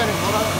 かに